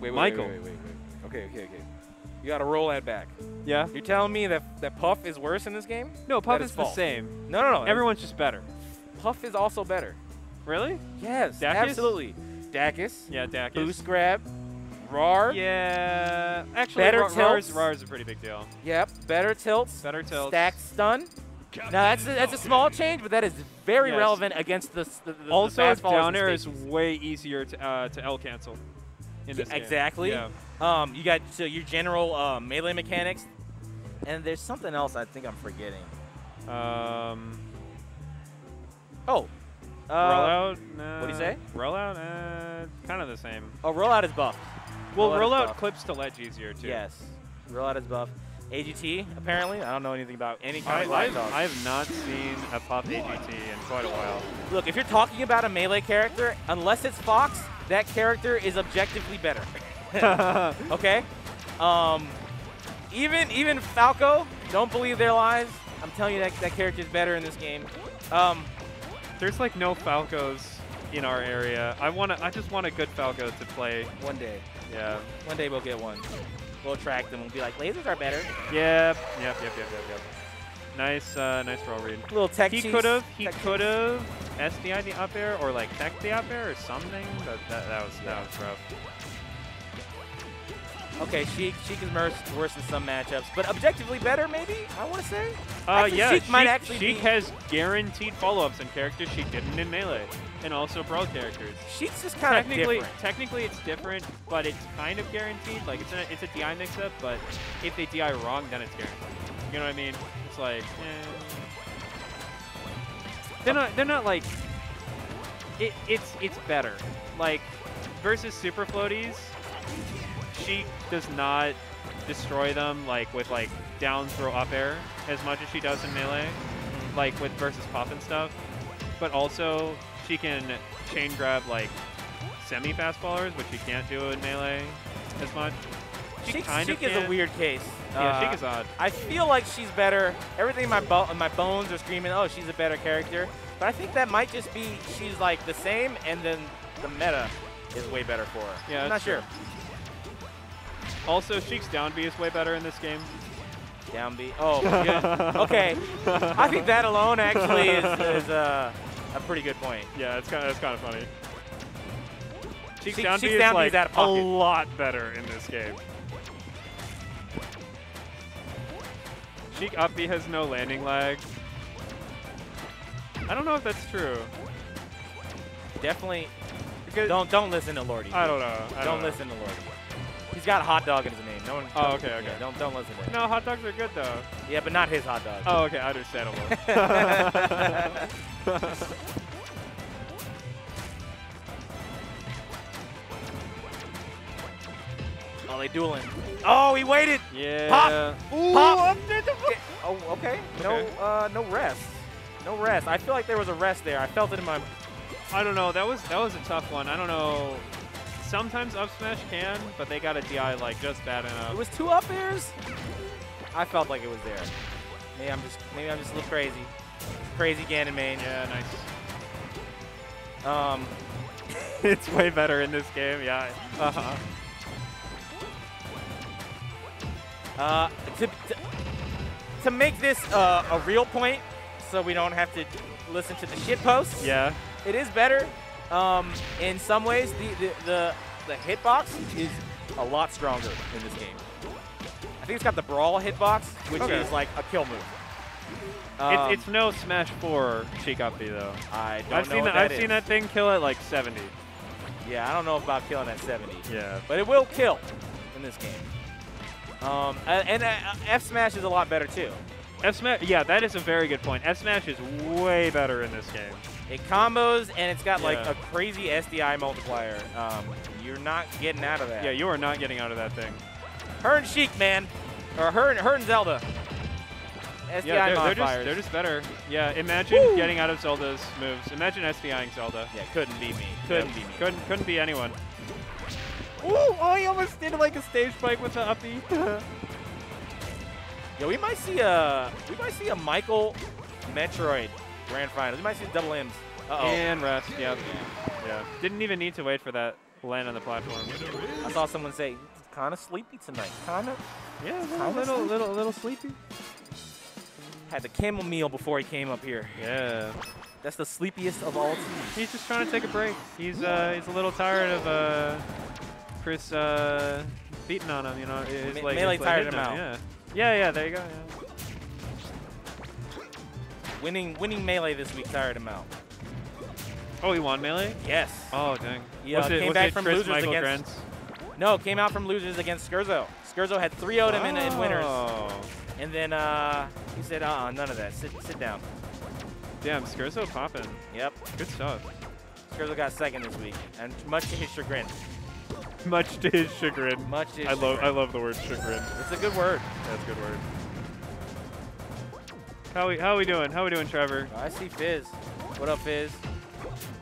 Wait, wait, Michael. Wait, wait, wait, wait. Okay, okay, okay. You got to roll that back. Yeah. You're telling me that that Puff is worse in this game? No, Puff is is the false. same. No, no, no. Everyone's just better. Puff is also better. Really? Yes, Dacus? absolutely. Dacus, Yeah, Dak is. Boost Grab, Rar. Yeah. Actually, Better Ra- Rar's, tilts. Rar's a pretty big deal. Yep. Better tilts. Better tilts. Stacked stun. Now that's a, that's a small change, but that is very Yes. relevant against the, the, the Also, the down air is way easier to uh, to L cancel. In this. Exactly. Yeah. Um, you got so your general uh, melee mechanics, and there's something else I think I'm forgetting. Um, Oh, uh, rollout. Nah. what do you say? Rollout. Uh, kind of the same. Oh, rollout is buffed. Well, Rollout rollout buffed. clips to ledge easier too. Yes, rollout is buffed. AGT apparently. I don't know anything about any kind of I've, Black I have not seen a pop AGT in quite a while. Look, if you're talking about a melee character, unless it's Fox, that character is objectively better. okay? Um, even even Falco, don't believe their lies. I'm telling you that that character is better in this game. Um, There's like no Falcos in our area. I want to. I just want a good Falco to play. one day, Yeah. one day we'll get one. We'll track them and be like, lasers are better. Yep. Yep. Yep. Yep. Yep. Yep. Nice. Uh, nice roll read. Little tech He could have. He could have SDI the up air or like tech the up air or something. But that, that was Yeah. that was rough. Okay, Sheik, Sheik is worse, in some matchups, but objectively better, maybe. I want to say. Uh, Actually, yeah, Sheik might actually Sheik be- has guaranteed follow-ups in characters she didn't in Melee, and also Brawl characters. Sheik's just kind of technically, different. technically it's different, but it's kind of guaranteed. Like it's a it's a DI mix-up, but if they DI wrong, then it's guaranteed. You know what I mean? It's like, eh. They're not they're not like it, it's it's better. Like versus super floaties, she does not destroy them like with like down throw up air as much as she does in melee, mm-hmm. like with versus pop and stuff. But also she can chain grab like semi fast ballers, which she can't do in melee as much. She Sheik, kind Sheik of is a weird case. Yeah, Uh, Sheik is odd. I feel like she's better. Everything in my bo- my bones are screaming, "Oh, she's a better character." But I think that might just be she's like the same, and then the meta is way better for her. Yeah, I'm not that's sure. Also, Sheik's down B is way better in this game. Down B. Oh, yeah. okay. I think that alone actually is, is uh, a pretty good point. Yeah, it's kind of, it's kind of funny. Sheik's Sheik- down B Sheik's is down B like is of a lot better in this game. Sheik up B has no landing lag. I don't know if that's true. Definitely. Because Don't don't listen to Lordy. I don't know. I Don't, don't, know. listen to Lordy. He's got hot dog in his name. No one. Oh, okay, okay. yeah, don't don't listen to him. No, hot dogs are good though. Yeah, but not his hot dog. Oh, okay, understandable. Oh, they dueling. Oh, he waited. Yeah. Pop. Ooh, Pop. under the Okay. Oh, okay. No, Okay. uh, no rest. No rest. I feel like there was a rest there. I felt it in my. I don't know. That was that was a tough one. I don't know. Sometimes up smash can, but they got a DI like just bad enough. It was two up airs. I felt like it was there. Maybe I'm just maybe I'm just a little crazy. Crazy Ganon main. Yeah, nice. Um, it's way better in this game. Yeah. Uh huh. Uh, to, to, to make this uh, a real point, so we don't have to listen to the shit posts. Yeah. It is better. Um, in some ways, the, the the the hitbox is a lot stronger in this game. I think it's got the brawl hitbox, which Okay. is like a kill move. Um, it's, it's no Smash 4 Sheik up though. I don't I've know seen that. I've that seen that thing kill at like 70. Yeah, I don't know about killing at 70, Yeah. but it will kill in this game. Um, and uh, F Smash is a lot better too. F Smash. Yeah, that is a very good point. F Smash is way better in this game. It combos and it's got like a crazy SDI multiplier. Um, you're not getting out of that. Yeah, you are not getting out of that thing. her and Sheik, man, or her and her and Zelda. SDI Yeah, they're, they're just they're just better. Yeah, imagine Woo! getting out of Zelda's moves. Imagine SDIing Zelda. yeah, couldn't be me. Couldn't Yeah, be me. Couldn't couldn't be anyone. Ooh, oh, he almost did like a stage spike with the uppy. Yeah, we might see a we might see a Michael Metroid grand final. We might see double M's. Uh oh. and rest. Yeah. Yeah. Didn't even need to wait for that. land on the platform. I saw someone say, kind of sleepy tonight. Kind of. Yeah, a little, Kinda little, sleepy. little, little sleepy. Had the camel meal before he came up here. Yeah. That's the sleepiest of all teams. He's just trying to take a break. He's uh, he's a little tired of uh, Chris uh, beating on him. You know, Me- like Melee like, tired hitting him out. Yeah. Yeah, yeah. There you go. Yeah. Winning winning melee this week tired him out. Oh, he won melee. Yes. Oh, dang. He, was it, came was back it from Chris losers Michael against- Grentz? No, came out from losers against Skurzo. Skurzo had 3 0'd him in, in winners. Oh. And then uh, he said, uh uh, none of that. Sit, sit down. Damn, Skurzo popping. Yep. Good stuff. Skurzo got second this week. And much to his chagrin. Much to his chagrin. Much to his I love I love the word chagrin. It's a good word. That's a good word. How we how we doing? How we doing, Trevor? Oh, I see Fizz. What up, Fizz?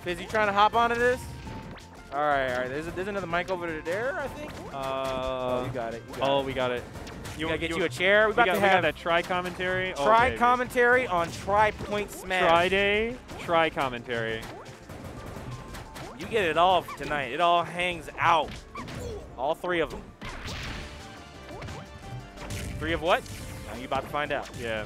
Fizz, you trying to hop onto this? All right, all right. There's, a, there's another mic over there, I think. Uh, oh, you got it. You got oh, it. we got it. You gotta get you, a chair. We we about got, to we got have that try commentary. Oh, try baby. commentary on Tripoint Smash. Try day. Try commentary. You get it all tonight. It all hangs out. All three of them. Three of what? Now you about to find out. Yeah.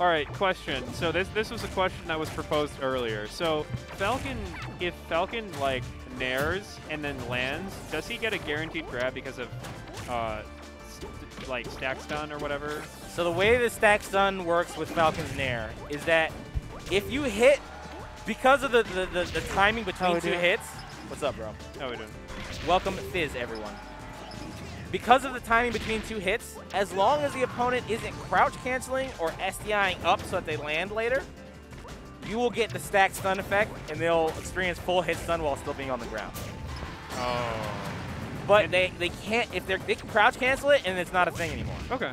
All right, question. So this this was a question that was proposed earlier. So Falcon, if Falcon like nairs and then lands, does he get a guaranteed grab because of uh, st- like stack stun or whatever? So the way the stack stun works with Falcon's Nair is that if you hit, because of the, the, the, the timing between we two doing? hits, what's up, bro? How we doing? Welcome Fizz, everyone. Because of the timing between two hits, as long as the opponent isn't crouch canceling or SDIing up so that they land later, you will get the stack stun effect and they'll experience full hit stun while still being on the ground. Oh. But they, they can't, if they're, they can crouch cancel it and it's not a thing anymore. Okay.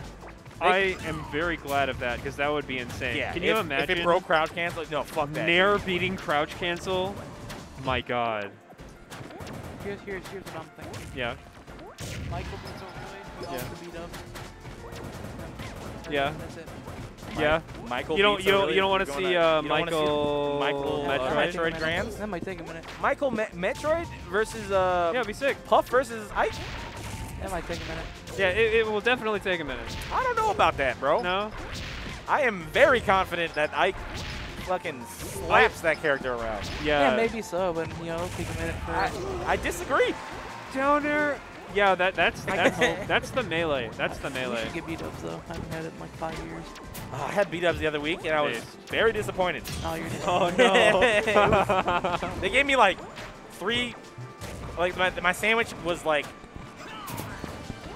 They- I am very glad of that because that would be insane. Yeah, Can you if, imagine if it broke crouch cancel? No, fuck that. Nair beating crouch cancel? My God. Here's, here's, here's what I'm thinking. Yeah. Michael beats Overlay. We Yeah. also beat up. Yeah. That's it. Yeah. Michael You don't you don't you don't want to see uh, you see Michael Michael, uh, that might take a Metroid minute. Grams? That might take a minute. Michael Me- Metroid versus uh, Yeah, it'd be sick. Puff versus Ike? That might take a minute. Yeah, it, it will definitely take a minute. I don't know about that, bro. No? I am very confident that Ike fucking slaps that character around. Yeah. Yeah, maybe so, but you know, take a minute for. I, I disagree. Downer. Yeah, that that's that's that's the melee. That's the we melee. should get beat ups though. I haven't had it in like five years. Oh, I had beat-ups the other week, and I was very disappointed. Oh, you're just. Oh no. They gave me like three, like my, my sandwich was like.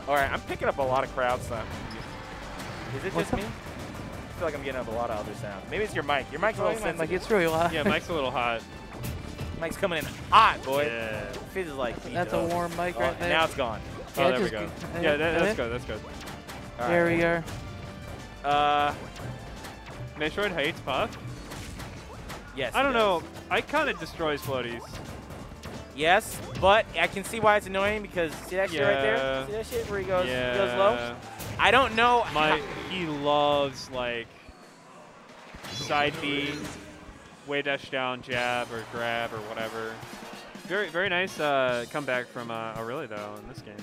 All right, I'm picking up a lot of crowd sound. Is it What's just me? Up? I feel like I'm getting up a lot of other sounds. Maybe it's your mic. Your mic's a Oh, little my sensitive. mic, it's really loud. yeah, Mike's a little hot. Mic's coming in hot, boy. Yeah. Fizz is like. beat That's a warm mic Oh, right there. Now it's gone. Oh, Yeah, there we go. get- Yeah, that, that's good. That's good. All There right. we are. Uh, Metroid hates Puff. yes. I don't does. know. I kind of destroys floaties. Yes, but I can see why it's annoying because see that shit right there? See that shit where he goes, yeah. he goes low? I don't know. My he loves like side B, way dash down, jab or grab or whatever. Very very nice uh, comeback from uh, Aurelia though in this game.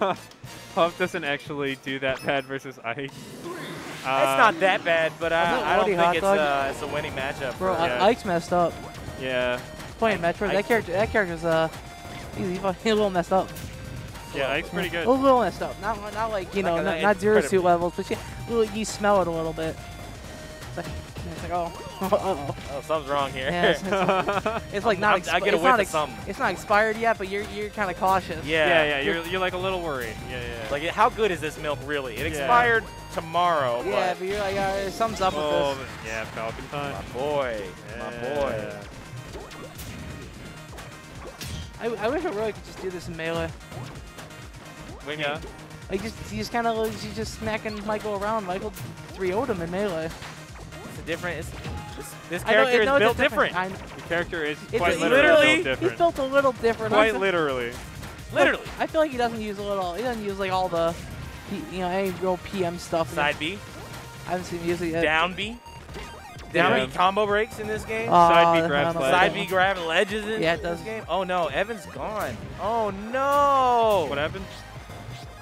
Puff doesn't actually do that bad versus Ike. it's Uh, not that bad, but Wasn't I, I don't think it's, uh, it's a winning matchup. Bro, Yeah. Ike's messed up. Yeah, Playing Metroid, Ike- that character, that character's uh, he's, he's a little messed up. Yeah, Ike's pretty good. A little messed up. Not not like you Not know, gonna- not, not it's zero pretty- suit levels, but you, well, you smell it a little bit. It's like, it's like oh, uh-oh. oh, something's wrong here. Yeah, it's, it's, it's like not. I'm- I expi- get a it's not something. It's not expired yet, but you're you're kind of cautious. yeah. yeah, yeah, you're you're like a little worried. Yeah, yeah. Like, how good is this milk really? It Yeah. expired tomorrow, Yeah, but but you're like, uh, something's up oh, with this. yeah, Falcon time. my boy, my boy. I, I wish I really could just do this in melee. What do you Yeah. mean? Like just you just kind of he's just smacking Michael around. Michael 3 0'd him in melee. It's a different. It's, this this character know is it's built different. I, The character is it's quite he's literally, literally- built different. He's built a little different. I quite feel- literally. Literally. I feel like he doesn't use a little. He doesn't use like all the, you know, any real PM stuff. Side B, I haven't seen him use it yet. down B. Down Yeah. many combo breaks in this game? Uh, Side B I grab don't know ledge. about Side that B grab ledges in Yeah, it this does. game. Oh no, Evan's gone. Oh no. What happened?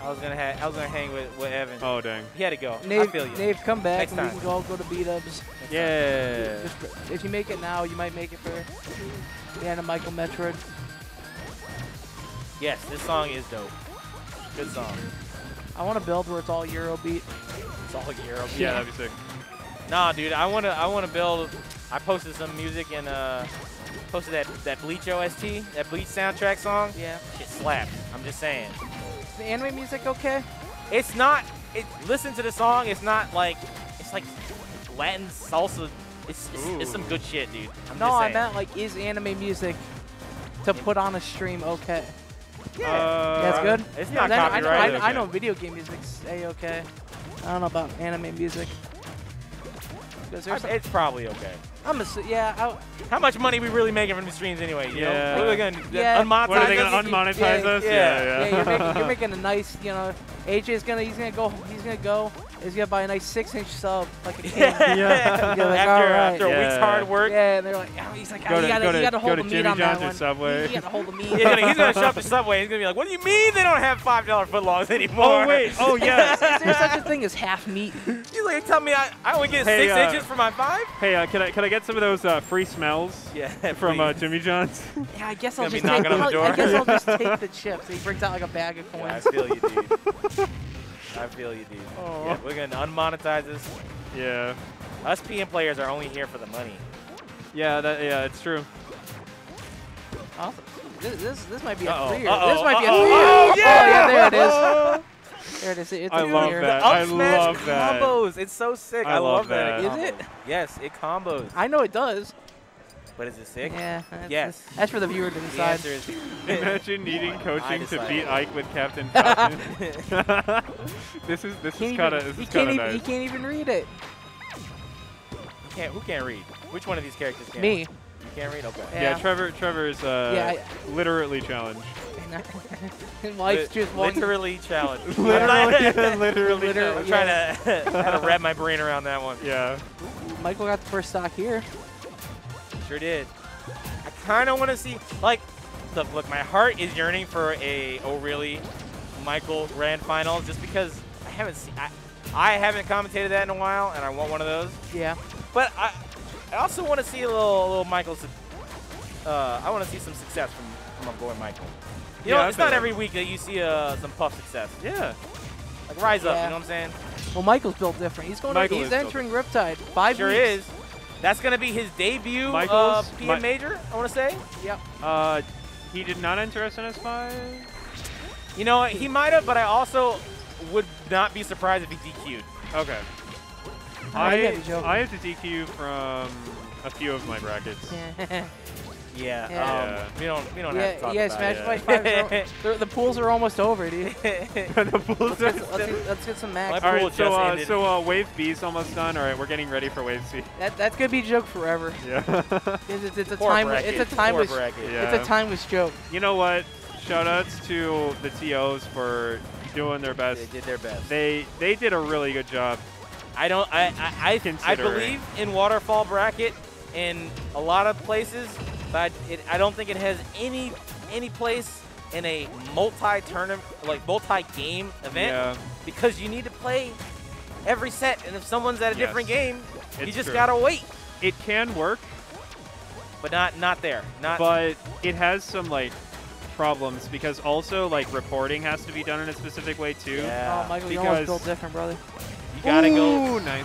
I was gonna ha- I was gonna hang with, with Evan. Oh dang. He had to go. I feel you. Nave, come back Next and we time. can go go to beat ups. Yeah. Just, if you make it now, you might make it for the end of Michael Metroid. Yes, this song is dope. Good song. I want to build where it's all Eurobeat. It's all Euro. Yeah, that'd be sick. Nah, dude, I wanna I wanna build. I posted some music and uh posted that that Bleach OST, that Bleach soundtrack song. Yeah. It slapped. I'm just saying. Is the anime music okay? It's not. It listen to the song. It's not like it's like Latin salsa. It's it's, it's some good shit, dude. I'm no, just I meant like, is anime music to put on a stream okay? Uh, That's good. It's Yeah, not Then I, know, I, copyrighted. know, I know video game music's a okay. I don't know about anime music. there's some- It's probably okay. I'm a, yeah, I, How much money we really making from the streams anyway? You Yeah. know? What are they gonna Yeah. unmonetize What are they us? gonna unmonetize yeah, us? yeah, yeah, you're making, you're making a nice, you know, AJ's gonna, he's gonna go, he's gonna go, he's gonna buy a nice six-inch sub, like a king. Yeah. Yeah. Like, after all right. after a week's Yeah. hard work. Yeah, and they're like, oh, he's like, Go oh, to- you gotta, go you gotta hold to the Jimmy meat on John's that one. Subway. You gotta hold the meat. He's gonna, he's gonna show up to Subway. He's gonna be like, "What do you mean they don't have five dollar footlongs anymore?" Oh wait. Oh yes. Is there such a thing as half meat? You like, "Tell me I, I only get Hey, six uh, inches for my five? hey, uh, can I can I get some of those uh, free smells Yeah, from uh. Jimmy John's? Yeah, I guess I'll just take. on the I'll- I guess I'll just take the chips. He brings out like a bag of Yeah, I feel you, dude. I feel you, dude. Oh. Yeah, we're gonna unmonetize this. yeah. Us PM players are only here for the money. Yeah. That. Yeah. It's true. Awesome. This, this this might be a Uh-oh, three. uh-oh, This might be a uh-oh. three. Oh, oh, yeah, there it yeah! is. There it is. It's I a love three. that. The I up smash love that. combos. It's so sick. I I, love love that. that. it Is it? combos. Yes, it combos. I know it does. But is it sick? Yeah. That's, Yes. That's for the viewer to decide. answer is Imagine needing coaching to beat Ike with Captain Falcon. this is this Can't is kind even- of he this is can't kind of even. nice. He can't even read it. Who can't, who can't read? Which one of these characters can? Me. You can't read? Okay. Yeah, Yeah. Trevor is. uh, Yeah, literally challenged. And life's just literally challenged. literally, literally. Literally. I'm challenged. trying to how to wrap my brain around that one. Yeah. Michael got the first stock here. Sure did. I kind of want to see like, look, look. My heart is yearning for a ORLY Michael Grand Finals just because I haven't seen. I, I haven't commentated that in a while, and I want one of those. Yeah. But I, I also want to see a little, little Michael. Uh, I want to see some success from, from my boy Michael. You Yeah, know, I it's not that. every week that you see uh, some puff success. Yeah. Like rise up, Yeah. you know what I'm saying? Well, Michael's built different. He's going. Michael he's is built entering Riptide. Five Sure weeks. is. That's gonna be his debut uh, PM Mi- major. I want to say. Yep. Uh, he did not enter SNS5. You know, what, he might have, but I also would not be surprised if he DQ'd. Okay. I I gotta be joking. I have to DQ from a few of my brackets. yeah. Yeah. Yeah. Um, we don't. We don't have to Yeah, talk yeah, about Smash it. Fight Five. are- the pools are almost over, dude. the Bulls Let's are let's, get, let's get some max. My All so just uh, ended. so uh, Wave B is almost done. All right, we're getting ready for Wave C. That, that's gonna be a joke forever. Yeah. 'Cause It's, it's a time. It's a Poor timeless. bracket. Yeah. It's a timeless joke. you know what? Shoutouts to the TOs for doing their best. They did their best. They they did a really good job. I don't. I. I. I, I believe in waterfall bracket in a lot of places, but it, I don't think it has any any place in a multi-tournament, like multi-game event, Yeah. because you need to play every set, and if someone's at a Yes. different game, you just true. gotta wait. It can work, But not not there. Not. but it has some like problems because also like reporting has to be done in a specific way too. yeah. oh, Michael, you almost built different, brother. you gotta go. Ooh, nice, nice.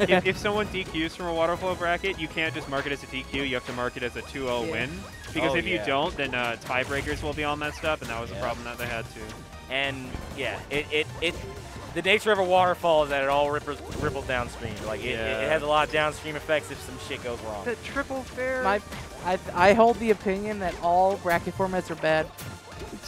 If, if someone DQs from a waterfall bracket, you can't just mark it as a DQ. You have to mark it as a 2-0 Yeah. win. Because Oh, if you don't, then uh, tiebreakers will be all messed up, and that was a problem that they had to. And yeah, it, it, it the nature of a waterfall is that it all ripples, ripples downstream. Like it, it, it has a lot of downstream effects if some shit goes wrong. The triple fair. My, I, I hold the opinion that all bracket formats are bad,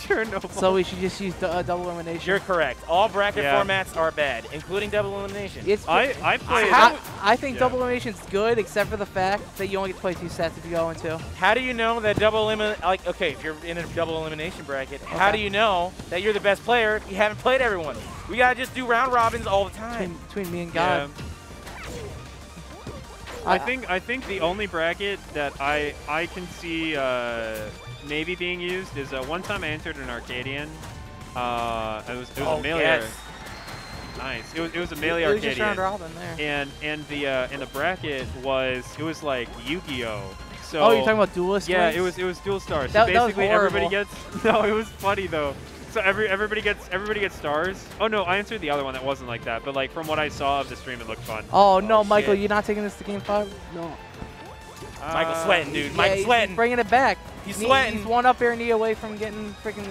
Chernobyl. so we should just use du- uh, double elimination. You're correct. All bracket Yeah. formats are bad, including double elimination. It's I I played. I, I think Yeah. double elimination's good, except for the fact that you only get to play two sets if you go into. How do you know that double elimination? Like, okay, if you're in a double elimination bracket, how do you know that you're the best player if you haven't played everyone? We gotta just do round robins all the time. between me and yeah. I think I think the only bracket that I I can see uh, maybe being used is uh, one time I entered an Arcadian. Uh, it was it was Oh, a melee. yes. Nice. It was it was a melee It was just round Arcadian. robin there. And and the uh, and the bracket was it was like Yu-Gi-Oh. So oh, you're talking about duelist? yeah, it was it was dual stars. That- so basically everybody gets no, it was funny though. So every everybody gets everybody gets stars. Oh no, I answered the other one that wasn't like that. But like from what I saw of the stream, it looked fun. Oh no, Oh, Michael, you're not taking this to game five? No. Michael Uh, sweating, dude. Yeah, Michael sweating. He's bringing it back. He's Ne- sweating. He's one up air knee away from getting freaking.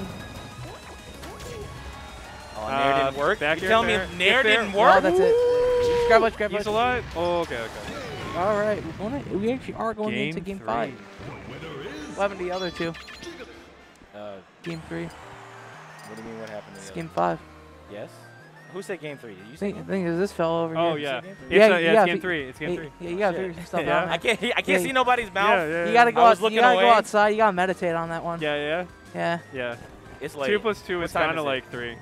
Oh, Nair Uh, didn't work. back You tell telling me fair. Nair didn't No, work? that's it. Grab ledge, grab He's ledge. alive. Oh, okay, okay. All right, we, wanna, we actually are going Game into game three. five. What happened to the other two? Uh, Game three. What do you mean? What happened? To It's the game five. Yes. Who said game three? Did you I say? think, I game think this fell over Oh here. yeah, it's. Yeah, uh, yeah, yeah, it's game three. It's game Yeah, three. yeah, you gotta figure some stuff Yeah. out. I can't. I can't Yeah, see nobody's mouth. Yeah, yeah, You gotta go. Out, you gotta away. go outside. You gotta meditate on that one. Yeah, yeah, Yeah. yeah. It's late. Two plus two What is kind of is it? like three.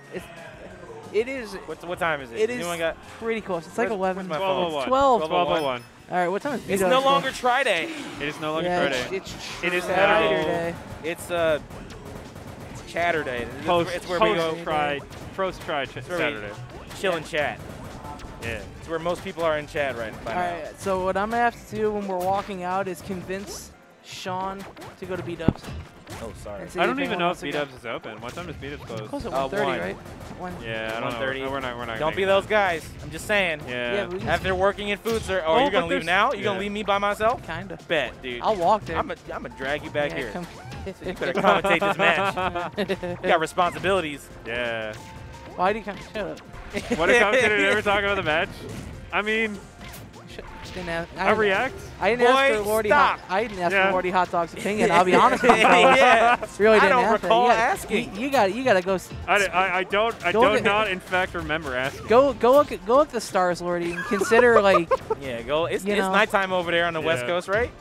It is What, what time is it? It is Anyone got? pretty close. It's like Where's- 11. where's my Twelve oh phone? one. 12. Twelve oh one. All right, what time is It's no longer try day. It is no longer Friday. It's, it's Saturday. Saturday. It's uh, it's chatter day. It's, Post, it's where we go post try, post try ch- where Saturday. chill and chat. Yeah. It's where most people are in chat right by All now. right, so what I'm gonna have to do when we're walking out is convince Sean to go to B-Dubs. Oh, sorry. I don't even know if to. B-Dubs is open. What time does B-Dubs close? Close at Uh, 1:30, one. right? One. Yeah, I don't 1:30. know. No, we're not. We're not. Don't be those guys. I'm just saying. Yeah, Yeah. but we After working in food service, oh, Oh, you're gonna but leave there's- now? You're yeah. gonna leave me by myself? Kinda. Bet, dude. I'll walk there. I'm gonna I'm gonna drag you back Yeah, here. Come- You better commentate this match. You got responsibilities. yeah. Why do you come? Shut up. What if commentator never talk about the match? I mean, Shut- didn't ask, I didn't- react. I didn't ask Boy, for Lordy. Hot. I didn't ask Yeah. for Lordy Hot Dog's opinion. I'll be honest with you. fellas. yeah. Really didn't I don't ask that. recall you gotta, asking. You, you got. You got to go. I don't. I Go don't get- not in fact remember asking. Go. Go look. At, go look the stars, Lordy, and consider like. Yeah, go. It's, it's know. nighttime over there on the West Coast, right?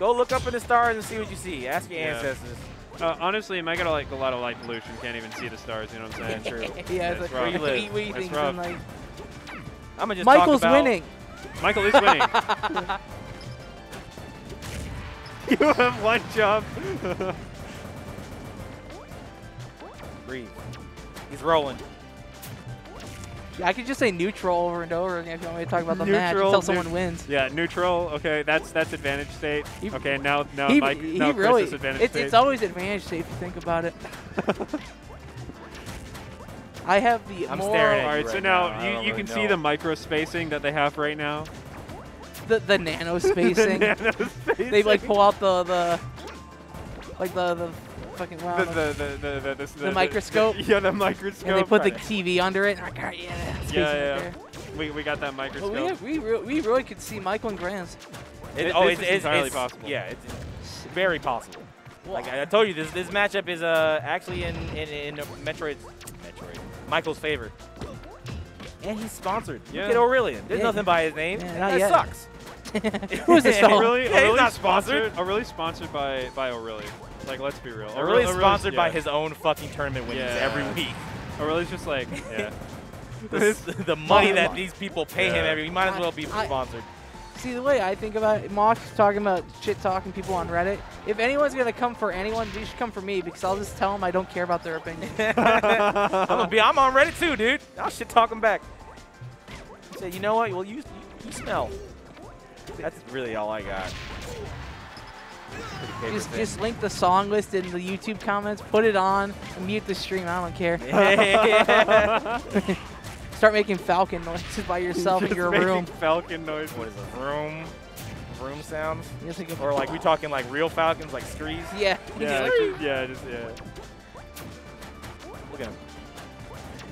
Go look up in the stars and see what you see. Ask your Yeah. ancestors. Uh, honestly, I got a, like a lot of light pollution. Can't even see the stars. You know what I'm saying? True. yeah, That's it's like rough. Where you live. eat wheat That's things rough. like. I'm gonna just Michael's talk about, winning. Michael is winning. you have one job. Breathe. He's rolling. I could just say neutral over and over again if you want me to talk about the match until someone wins. yeah, neutral. Okay, that's that's advantage state. He- Okay, now now he Mike, he now really. Chris is advantage It's, state. it's always advantage state if you think about it. I have the I'm more staring at All you right, so right now, now. You, you really can see the micro spacing that they have right now. the, the nano spacing. the nano spacing. they like pull out the the like the the fucking wow, the, the, the, the, the, the, the, microscope? yeah, the microscope. and they put the. TV under it. And like, all right, yeah, spacing Yeah, yeah. we, we got that Well, microscope. we, have, we, re- we really could see Michael and Grants. It, It- oh, this it's, is it's, entirely it's- possible. Yeah, it's very possible. Like I I told you, this this matchup is uh actually in in, in Metroid, Metroid, Michael's favor. And he's sponsored. Yeah. Look at Aurelian. There's Yeah. nothing by his name. Yeah, that yet. sucks. Who's this fella? Really? Yeah, he's ORLY's not sponsored. ORLY's sponsored by by ORLY. Like, let's be real. Aurelian's ORLY's- sponsored by his own fucking tournament winnings Yeah. every week. ORLY's just like, yeah. The, the money that these people pay him Yeah. every, he might as well be I- sponsored. See the way I think about it, Mox talking about shit talking people on Reddit. If anyone's gonna come for anyone, you should come for me because I'll just tell them I don't care about their opinion. I'm gonna be. I'm on Reddit too, dude. I'll shit talk him back. Say, you know what? Well, you you, you smell. That's really all I got. Pretty paper just just link the song list in the YouTube comments, put it on, mute the stream. I don't care. Yeah. Start making Falcon noises by yourself in your room. Falcon noise. what is it? Room room sounds, You just or like we talking like real falcons, like screes? yeah. Yeah, You just, yeah, just yeah. Look at him.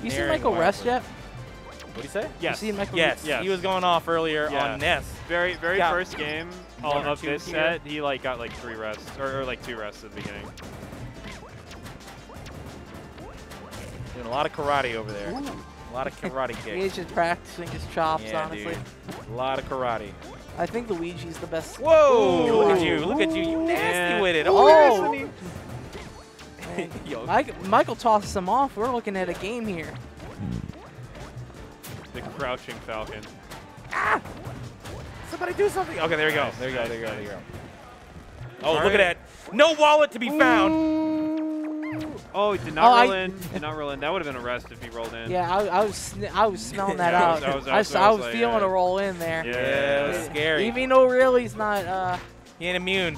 see Daring Michael rest yet? What do you say? Yes. You see Michael Yes. Yes. He was going off earlier Yeah. on Ness. Very, very Yeah. first game One of or this here. set, he like got like three rests, or, or like two rests at the beginning. Doing a lot of karate over there. A lot of karate He's kicks. just practicing his chops, Yeah, honestly. dude. A lot of karate. I think Luigi's the best. Whoa! Ooh. Look at you! Look at you! You nasty Yeah. with it. Oh. oh. man. Yo, Mike, Michael tosses him off. We're looking at a game here. The crouching Falcon. Ah! Somebody do something. Okay, there we go. There you go. There you go. There you go. Oh, All look at that. No wallet to be found. Ooh. Oh, he did Oh, not roll I- in. Did not roll in. That would have been a rest if he rolled in. Yeah, I, I was I was smelling that Yeah, I out. was- I was- I I was, was- I I was was like, feeling yeah. a roll in there. Yeah. Yeah, it was scary. Even though really's not. Uh, He ain't immune.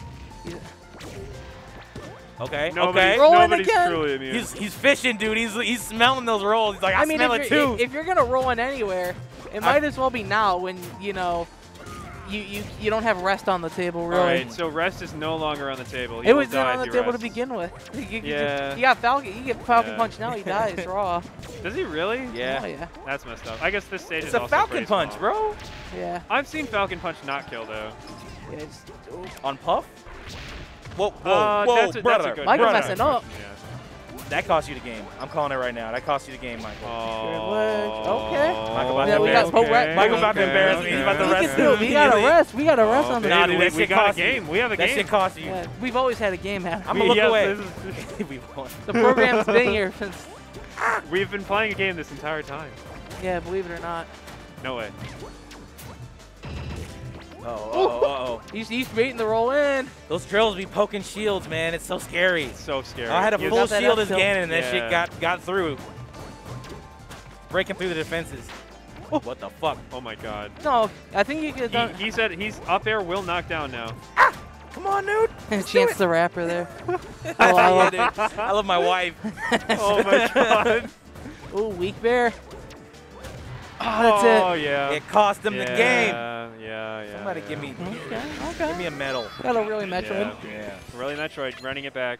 Okay. Nobody, okay. Rolling nobody's again. truly immune. He's he's fishing, dude. He's he's smelling those rolls. He's like, I, I mean, smell if it you're, too. if you're gonna roll in anywhere, it I- might as well be now when you know. You, you, you don't have rest on the table, really. All right, so rest is no longer on the table. He It was not on the table to begin with. You, you, Yeah. you got Falcon. You get Falcon Yeah. Punch now. He dies raw. Does he really? yeah. Oh yeah. That's messed up. I guess this stage It's is a also Falcon Punch, small. bro. Yeah. I've seen Falcon Punch not kill though. yeah it's, oh. On Puff. Whoa, whoa, Uh, whoa, that's a, brother. That's a good Michael brother. messing up. Yeah. That cost you the game. I'm calling it right now. That cost you the game, Michael. Oh. Okay. Michael about Yeah, to we got embarrass me. Michael about to embarrass me. He's about to rest can do. We got a rest. We got a rest Oh, on the Nah, dude, we, that shit got a cost you. game. We have a That game. shit cost you. Yeah, we've always had a game, man. I'm gonna look Yes, away. this is- we won. The program's been here since. We've been playing a game this entire time. Yeah, believe it or not. No way. Oh, oh, oh, oh. He's, he's waiting to roll in. Those drills be poking shields, man. It's so scary. It's so scary. I had a You- full shield as tilt. Ganon, and that Yeah. shit got got through. Breaking through the defenses. Oh. What the fuck? Oh my god. No, I think you could have He, he said he's up air will knock down now. Ah, come on, dude. done Chance the Rapper there. I, Oh, I love, dude. I love my wife. Oh my god. Ooh, weak bear. Oh, that's oh it. yeah. It cost him yeah, the game. Yeah, yeah. Somebody yeah. give me Okay, give me a medal. Got a really Metroid. Yeah. Yeah. Really Metroid running it back.